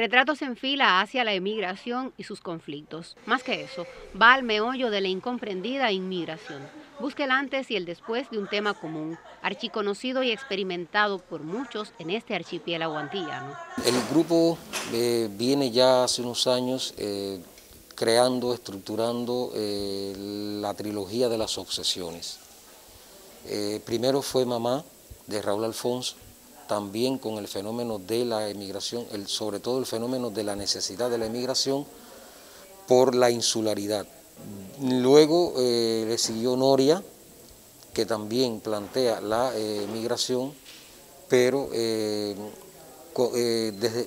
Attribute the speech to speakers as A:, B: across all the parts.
A: Retratos en fila hacia la emigración y sus conflictos. Más que eso, va al meollo de la incomprendida inmigración. Busca el antes y el después de un tema común, archiconocido y experimentado por muchos en este archipiélago antillano.
B: El grupo eh, viene ya hace unos años eh, creando, estructurando eh, la trilogía de las obsesiones. primero fue Mamá, de Raúl Alfonso, también con el fenómeno de la emigración, sobre todo el fenómeno de la necesidad de la emigración por la insularidad. Luego eh, le siguió Noria, que también plantea la eh, emigración, pero eh, desde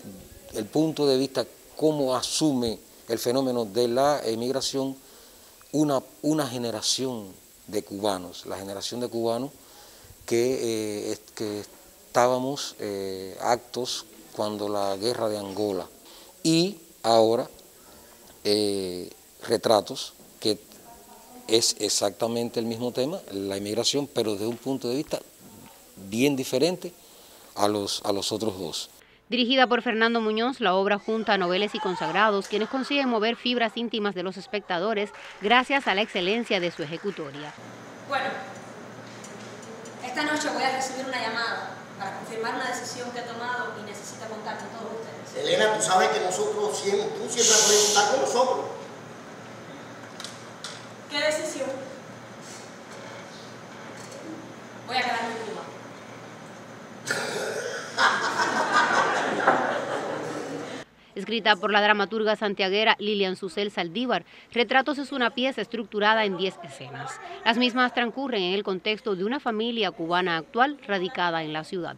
B: el punto de vista cómo asume el fenómeno de la emigración una, una generación de cubanos, la generación de cubanos que estábamos eh, actos cuando la guerra de Angola y ahora eh, retratos que es exactamente el mismo tema, la inmigración, pero desde un punto de vista bien diferente a los, a los otros dos.
A: Dirigida por Fernando Muñoz, la obra junta a noveles y consagrados, quienes consiguen mover fibras íntimas de los espectadores gracias a la excelencia de su ejecutoria.
C: Bueno, esta noche voy a recibir una llamada para confirmar una decisión que ha tomado y necesita contar con todos ustedes.
D: Elena, tú sabes que nosotros siempre, tú siempre puedes contar con nosotros.
C: ¿Qué decisión? Voy a quedarme en Cuba.
A: Escrita por la dramaturga santiaguera Lilian Susel Saldívar. Retratos es una pieza estructurada en 10 escenas. Las mismas transcurren en el contexto de una familia cubana actual radicada en la ciudad.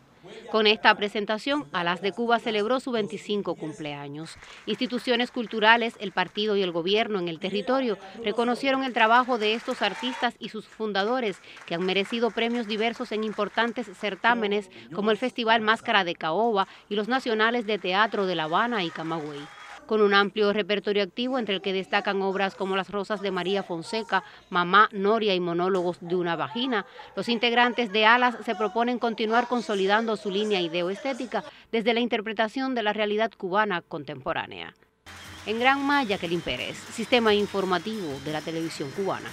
A: Con esta presentación, Alas de Cuba celebró su 25 cumpleaños. Instituciones culturales, el partido y el gobierno en el territorio reconocieron el trabajo de estos artistas y sus fundadores, que han merecido premios diversos en importantes certámenes como el Festival Máscara de Caoba y los Nacionales de Teatro de La Habana y Camagüey con un amplio repertorio activo entre el que destacan obras como Las Rosas de María Fonseca, Mamá, Noria y Monólogos de una Vagina. Los integrantes de Alas se proponen continuar consolidando su línea ideoestética desde la interpretación de la realidad cubana contemporánea. En Gran Maya, Jacqueline Pérez, Sistema Informativo de la Televisión Cubana.